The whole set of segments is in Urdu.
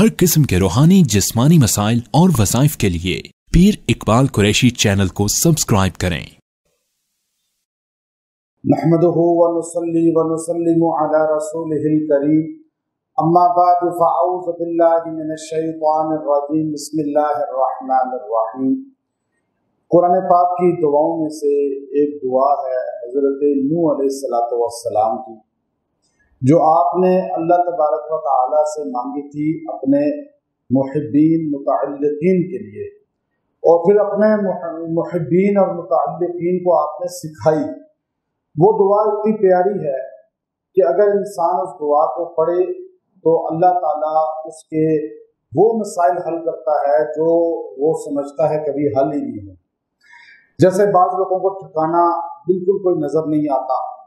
ہر قسم کے روحانی، جسمانی مسائل اور وظائف کے لیے پیر اقبال قریشی چینل کو سبسکرائب کریں۔ نحمده ونصلي ونسلم على رسوله الكريم اما بعد، فاعوذ بالله من الشيطان الرجيم بسم الله الرحمن الرحيم قرآن پاک کی دعاؤں میں سے ایک دعا ہے، حضرت نوح علیہ السلام کی۔ جو آپ نے اللہ تبارک و تعالی سے مانگی تھی اپنے محبین، متعلقین کے لیے۔ اور پھر اپنے محبین اور متعلقین کو آپ نے سکھائی۔ وہ دعا اتنی پیاری ہے کہ اگر انسان اس دعا کو پڑھے تو اللہ تعالیٰ اس کے وہ مسائل حل کرتا ہے جو وہ سمجھتا ہے کبھی حل ہی نہیں ہو۔ جیسے بعض لوگوں کو ٹھکانا بالکل کوئی نظر نہیں آتا۔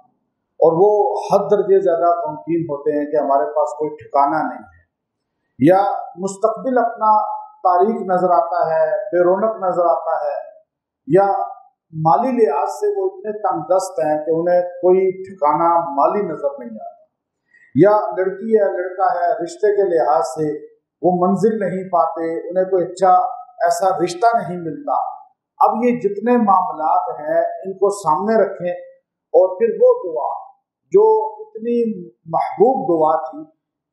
اور وہ حد درجے زیادہ غمکین ہوتے ہیں کہ ہمارے پاس کوئی ٹھکانہ نہیں ہے۔ یا مستقبل اپنا تاریخ نظر آتا ہے، بے رونق نظر آتا ہے، یا مالی لحاظ سے وہ اتنے تنگ دست ہیں کہ انہیں کوئی ٹھکانہ مالی نظر نہیں آتا۔ یا لڑکی ہے، لڑکا ہے، رشتے کے لحاظ سے وہ منزل نہیں پاتے، انہیں کوئی اچھا ایسا رشتہ نہیں ملتا۔ اب یہ جتنے معاملات ہیں، ان کو سامنے رکھیں اور پھر وہ دعا۔ جو اتنی محبوب دعا تھی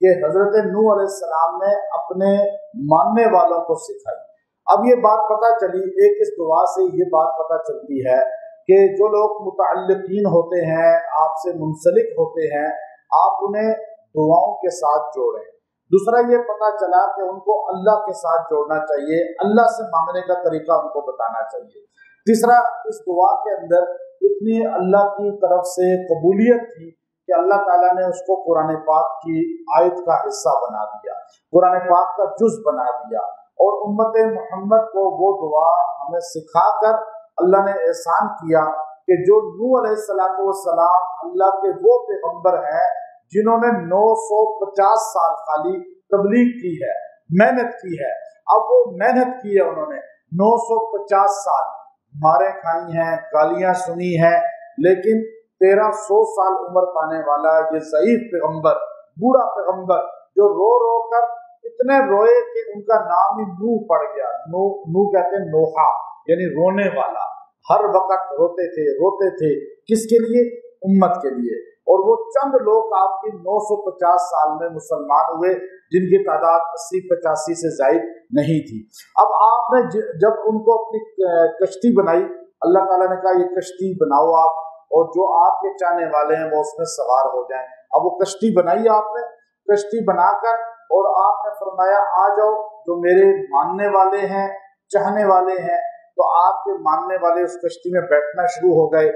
کہ حضرت نو علیہ السلام نے اپنے ماننے والوں کو سکھائی۔ اب یہ بات پتہ چلی، ایک اس دعا سے یہ بات پتہ چلتی ہے کہ جو لوگ متعلقین ہوتے ہیں، آپ سے منسلک ہوتے ہیں، آپ انہیں دعاؤں کے ساتھ جوڑیں۔ دوسرا یہ پتہ چلا کہ ان کو اللہ کے ساتھ جوڑنا چاہیے، اللہ سے مانگنے کا طریقہ ان کو بتانا چاہیے۔ تیسرا، اس دعا کے اندر اتنی اللہ کی طرف سے قبولیت تھی کہ اللہ تعالیٰ نے اس کو قرآن پاک کی آیت کا حصہ بنا دیا، قرآن پاک کا جز بنا دیا۔ اور امت محمد کو وہ دعا ہمیں سکھا کر اللہ نے احسان کیا کہ جو نو علیہ السلام والسلام اللہ کے وہ پیغمبر ہیں جنہوں نے نو سو پچاس سال خالی تبلیغ کی ہے، محنت کی ہے۔ اب وہ محنت کی ہے انہوں نے نو سو پچاس سال۔ مارے کھائی ہیں، گالیاں سنی ہیں، لیکن تیرہ سو سال عمر پانے والا یہ ضعیف پیغمبر، بوڑھا پیغمبر جو رو رو کر اتنے روئے کہ ان کا نام ہی نو پڑ گیا۔ نو نو کہتے ہیں نوحا یعنی رونے والا۔ ہر وقت روتے تھے روتے تھے۔ کس کے لیے؟ امت کے لیے۔ اور وہ چند لوگ آپ کی نو سو پچاس سال میں مسلمان ہوئے جن کی تعداد اسی پچاسی سے زائد نہیں تھی۔ اب آپ نے جب ان کو اپنی کشتی بنائی، اللہ تعالیٰ نے کہا، یہ کشتی بناؤ آپ اور جو آپ کے چاہنے والے ہیں وہ اس میں سوار ہو جائیں۔ اب وہ کشتی بنائی آپ نے۔ کشتی بنا کر اور آپ نے فرمایا، آ جاؤ، جو میرے ماننے والے ہیں، چاہنے والے ہیں، تو آپ کے ماننے والے اس کشتی میں بیٹھنا شروع ہو گئے۔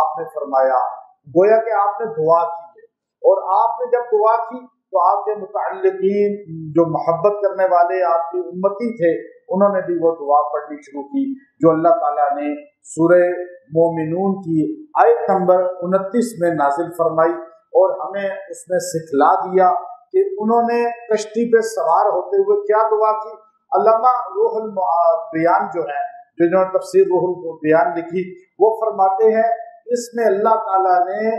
آپ نے فرمایا گویا کہ آپ نے دعا کی ہے۔ اور آپ نے جب دعا کی تو آپ کے متعلقین جو محبت کرنے والے آپ کی امتی تھے، انہوں نے بھی وہ دعا پڑھنی شروع کی، جو اللہ تعالیٰ نے سورہ مومنون کی آیت نمبر انتیس میں نازل فرمائی۔ اور ہمیں اس میں سکھلا دیا کہ انہوں نے کشتی پہ سوار ہوتے ہوئے کیا دعا کی۔ علامہ روح البیان جو ہے جنہوں نے تفسیر روح البیان لکھی، وہ فرماتے ہیں اس میں اللہ تعالیٰ نے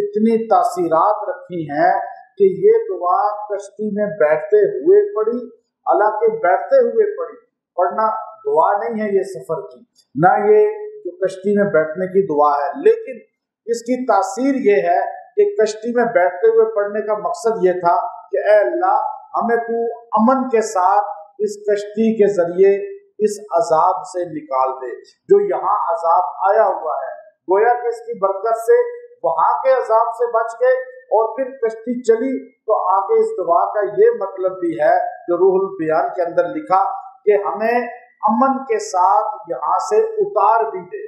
اتنی تاثیرات رکھی ہیں کہ یہ دعا کشتی میں بیٹھتے ہوئے پڑھی اللہ کے بیٹھتے ہوئے پڑھی پڑھنا دعا نہیں ہے یہ سفر کی۔ نہ یہ جو کشتی میں بیٹھنے کی دعا ہے، لیکن اس کی تاثیر یہ ہے کہ کشتی میں بیٹھتے ہوئے پڑھنے کا مقصد یہ تھا کہ اے اللہ، ہمیں تو امن کے ساتھ اس کشتی کے ذریعے اس عذاب سے نکال دے، جو یہاں عذاب آیا ہوا ہے۔ گویا کہ اس کی برکت سے وہاں کے عذاب سے بچ گئے اور پھر کشتی چلی تو آگے اس دعا کا یہ مطلب بھی ہے جو روح البیان کے اندر لکھا کہ ہمیں امن کے ساتھ یہاں سے اتار بھی دے۔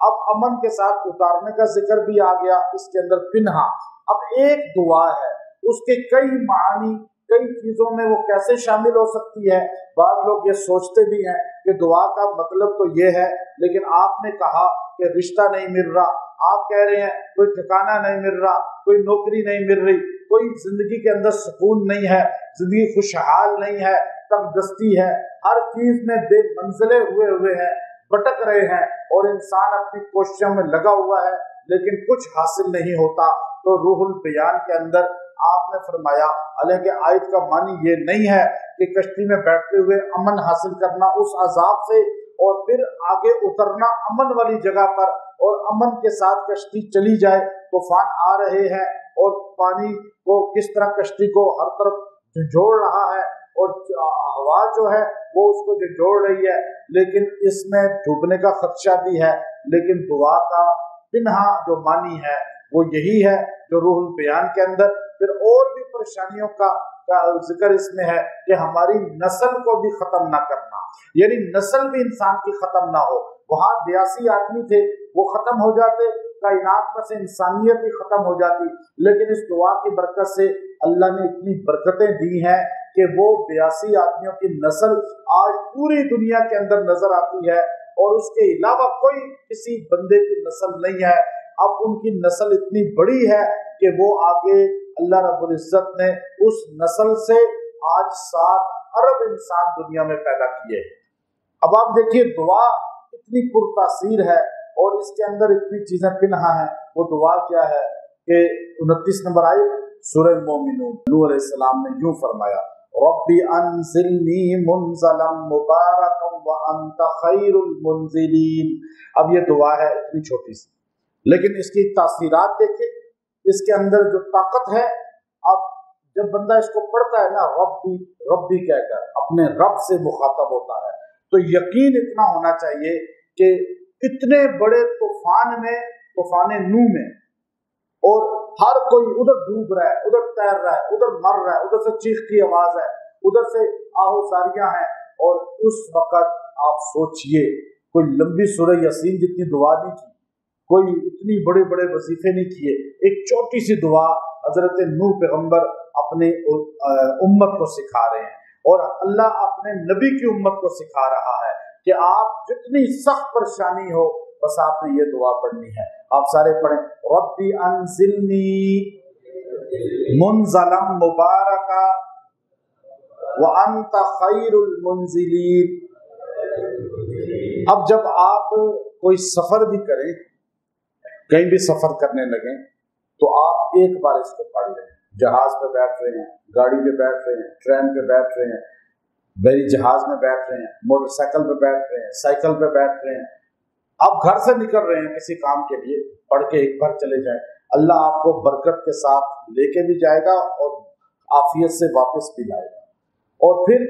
اب امن کے ساتھ اتارنے کا ذکر بھی آ گیا اس کے اندر پنہا۔ اب ایک دعا ہے، اس کے کئی معنی کئی چیزوں میں وہ کیسے شامل ہو سکتی ہے؟ بعض لوگ یہ سوچتے بھی ہیں کہ دعا کا مطلب تو یہ ہے، لیکن آپ نے کہا کہ رشتہ نہیں مل رہا۔ آپ کہہ رہے ہیں، کوئی ٹھکانہ نہیں مل رہا، کوئی نوکری نہیں مل رہی، کوئی زندگی کے اندر سکون نہیں ہے، زندگی خوشحال نہیں ہے تب دستی ہے۔ ہر چیز میں بے منزلے ہوئے ہوئے ہیں بٹک رہے ہیں اور انسان اپنی کوششوں میں لگا ہوا ہے، لیکن کچھ حاصل نہیں ہوتا۔ تو روح البیان کے اندر آپ نے فرمایا حالانکہ آیت کا معنی یہ نہیں ہے کہ کشتی میں بیٹھتے ہوئے امن حاصل کرنا اس عذاب سے اور پھر آگے اترنا امن والی جگہ پر اور امن کے ساتھ کشتی چلی جائے، طوفان آ رہے ہیں اور پانی کو کس طرح کشتی کو ہر طرف جوڑ رہا ہے اور ہوا جو ہے وہ اس کو جو جوڑ رہی ہے، لیکن اس میں ڈوبنے کا خدشہ بھی ہے۔ لیکن دعا کا پنہا جو مانی ہے وہ یہی ہے جو روح البیان کے اندر پھر اور بھی پریشانیوں کا ذکر اس میں ہے کہ ہماری نسل کو بھی ختم نہ کرنا۔ یعنی نسل بھی انسان کی ختم نہ ہو۔ وہاں بیاسی آدمی تھے، وہ ختم ہو جاتے، کائنات میں سے انسانیت بھی ختم ہو جاتی۔ لیکن اس دعا کی برکت سے اللہ نے اتنی برکتیں دی ہیں کہ وہ بیاسی آدمیوں کی نسل آج پوری دنیا کے اندر نظر آتی ہے اور اس کے علاوہ کوئی کسی بندے کی نسل نہیں ہے۔ اب ان کی نسل اتنی بڑی ہے کہ وہ آگے اللہ رب العزت نے اس نسل سے آج سات ارب انسان دنیا میں پیدا کیے اب آپ دیکھیے دعا اتنی پرتاثیر ہے اور اس کے اندر اتنی چیزیں پنہا ہیں۔ وہ دعا کیا ہے کہ انتیس نمبر آئی سورہ مومنون نو علیہ السلام نے یوں فرمایا، ربی انزلنی منزلم مبارکم وانت خیر المنزلین۔ اب یہ دعا ہے اتنی چھوٹی سی۔ لیکن اس کی تاثیرات دیکھیں، اس کے اندر جو طاقت ہے، اب جب بندہ اس کو پڑھتا ہے نا، ربی ربی کہہ کر، اپنے رب سے مخاطب ہوتا ہے، تو یقین اتنا ہونا چاہیے کہ اتنے بڑے طوفان میں، طوفان نو میں، اور ہر کوئی ادھر ڈوب رہا ہے، ادھر تیر رہا ہے، ادھر مر رہا ہے، ادھر سے چیخ کی آواز ہے، ادھر سے آہو ساریاں ہیں، اور اس وقت آپ سوچئے، کوئی لمبی سورہ یسین جتنی دعا نہیں کی کوئی اتنی بڑے بڑے وظیفے نہیں کیے۔ ایک چھوٹی سی دعا حضرت نو پیغمبر اپنے امت کو سکھا رہے ہیں۔ اور اللہ اپنے نبی کی امت کو سکھا رہا ہے کہ آپ جتنی سخت پریشانی ہو، بس آپ نے یہ دعا پڑھنی ہے۔ آپ سارے پڑھیں۔ ربی انزلنی منزلم مبارکا وانت خیر المنزلین۔ اب جب آپ کوئی سفر بھی کریں کہیں بھی سفر کرنے لگیں تو آپ ایک بار اس کو پڑھ لیں۔ جہاز پہ بیٹھ رہے ہیں، گاڑی پہ بیٹھ رہے ہیں، ٹرین پہ بیٹھ رہے ہیں بری جہاز میں بیٹھ رہے ہیں، موٹر سائیکل پہ بیٹھ رہے ہیں، سائیکل پہ بیٹھ رہے ہیں۔ آپ گھر سے نکل رہے ہیں کسی کام کے لیے، پڑھ کے ایک بار چلے جائیں۔ اللہ آپ کو برکت کے ساتھ لے کے بھی جائے گا اور آفیت سے واپس بھی لائے گا۔ اور پھر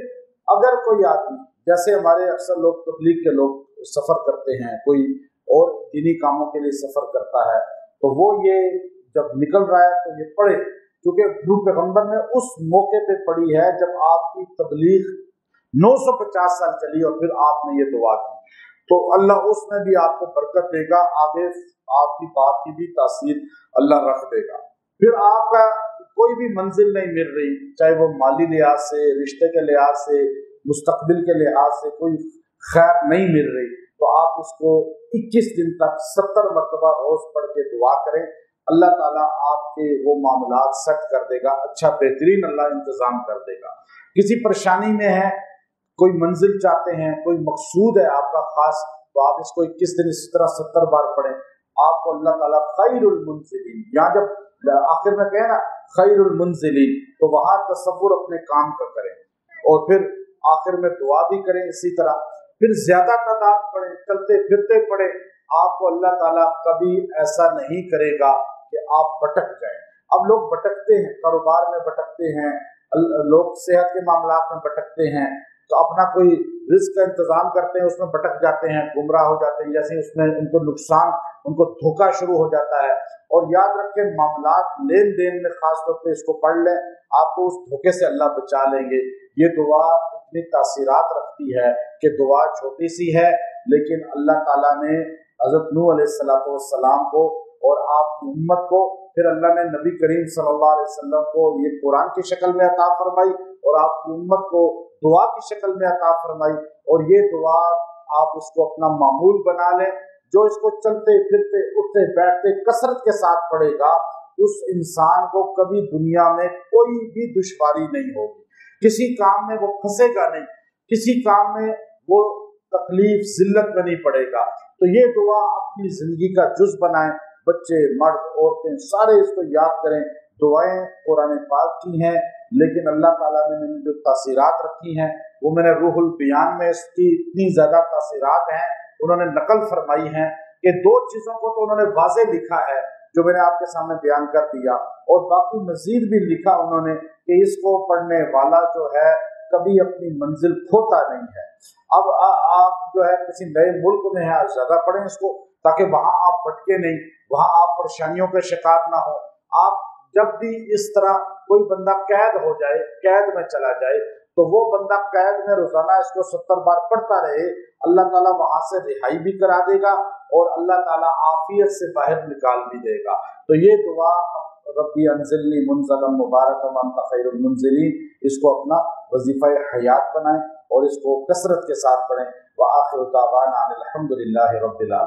اگر کوئی آدمی، جیسے ہمارے اکثر لوگ تبلیغ کے لوگ سفر کرتے ہیں، کوئی اور دینی کاموں کے لیے سفر کرتا ہے۔ تو وہ یہ جب نکل رہا ہے تو یہ پڑھے۔ کیونکہ گرو پیغمبر نے اس موقع پہ پڑھی ہے جب آپ کی تبلیغ نو سو پچاس سال چلی اور پھر آپ نے یہ دعا کی۔ تو اللہ اس میں بھی آپ کو برکت دے گا۔ آگے آپ کی بات کی بھی تاثیر اللہ رکھ دے گا۔ پھر آپ کا کوئی بھی منزل نہیں مل رہی، چاہے وہ مالی لحاظ سے، رشتے کے لحاظ سے، مستقبل کے لحاظ سے کوئی خیر نہیں مل رہی۔ تو آپ اس کو اکیس دن تک ستر مرتبہ روز پڑھ کے دعا کریں۔ اللہ تعالیٰ آپ کے وہ معاملات سیٹ کر دے گا اچھا بہترین اللہ انتظام کر دے گا۔ کسی پریشانی میں ہے، کوئی منزل چاہتے ہیں، کوئی مقصود ہے آپ کا خاص، تو آپ اس کو اکیس دن اس طرح ستر بار پڑھیں۔ آپ کو اللہ تعالیٰ خیر المنزلین، یہاں جب آخر میں کہیں نا خیر المنزلین، تو وہاں تصور اپنے کام کا کریں۔ اور پھر آخر میں دعا بھی کریں اسی طرح۔ پھر زیادہ تعداد پڑھیں چلتے پھرتے پڑھیں آپ کو اللہ تعالیٰ کبھی ایسا نہیں کرے گا کہ آپ بٹک جائیں۔ اب لوگ بٹکتے ہیں، کاروبار میں بٹکتے ہیں لوگ صحت کے معاملات میں بٹکتے ہیں، تو اپنا کوئی رزق کا انتظام کرتے ہیں، اس میں بٹک جاتے ہیں، گمراہ ہو جاتے ہیں جیسے اس میں ان کو نقصان ان کو دھوکا شروع ہو جاتا ہے۔ اور یاد رکھیں، معاملات لین دین میں خاص طور پہ اس کو پڑھ لیں، آپ کو اس دھوکے سے اللہ بچا لیں گے۔ یہ دعا اتنی تاثیرات رکھتی ہے کہ دعا چھوٹی سی ہے، لیکن اللہ تعالیٰ نے حضرت نو علیہ السلام والسلام کو اور آپ کی امت کو، پھر اللہ نے نبی کریم صلی اللہ علیہ وسلم کو یہ قرآن کی شکل میں عطا فرمائی اور آپ کی امت کو دعا کی شکل میں عطا فرمائی۔ اور یہ دعا آپ اس کو اپنا معمول بنا لیں۔ جو اس کو چلتے پھرتے، اٹھتے، بیٹھتے کثرت کے ساتھ پڑے گا، اس انسان کو کبھی دنیا میں کوئی بھی دشواری نہیں ہوگی۔ کسی کام میں وہ پھنسے گا نہیں، کسی کام میں وہ تکلیف، ذلت میں نہیں پڑے گا۔ تو یہ دعا اپنی زندگی کا جز بنائیں۔ بچے، مرد، عورتیں، سارے اس کو یاد کریں۔ دعائیں قرآن پاک کی ہیں، لیکن اللہ تعالیٰ نے میں نے جو تاثیرات رکھی ہیں، وہ میں نے روح البیان میں اس کی اتنی زیادہ تاثیرات ہیں انہوں نے نقل فرمائی ہیں کہ دو چیزوں کو تو انہوں نے واضح لکھا ہے جو میں نے آپ کے سامنے بیان کر دیا اور باقی مزید بھی لکھا انہوں نے کہ اس کو پڑھنے والا جو ہے کبھی اپنی منزل کھوتا نہیں ہے۔ اب آپ جو ہے کسی نئے ملک میں ہیں زیادہ پڑھیں اس کو تاکہ وہاں آپ بٹکے نہیں، وہاں آپ پریشانیوں کے شکار نہ ہوں۔ آپ جب بھی اس طرح کوئی بندہ قید ہو جائے، قید میں چلا جائے تو وہ بندہ قید میں روزانہ اس کو ستر بار پڑھتا رہے، اللہ تعالیٰ وہاں سے رہائی بھی کرا دے گا اور اللہ تعالیٰ عافیت سے باہر نکال بھی دے گا۔ تو یہ دعا ربی انزلی منظلم مبارک من تخیر المنزلین۔ اس کو اپنا وظیفہ حیات بنائیں اور اس کو کثرت کے ساتھ پڑھیں۔ وہ آخر الحمد للہ رب العالمین۔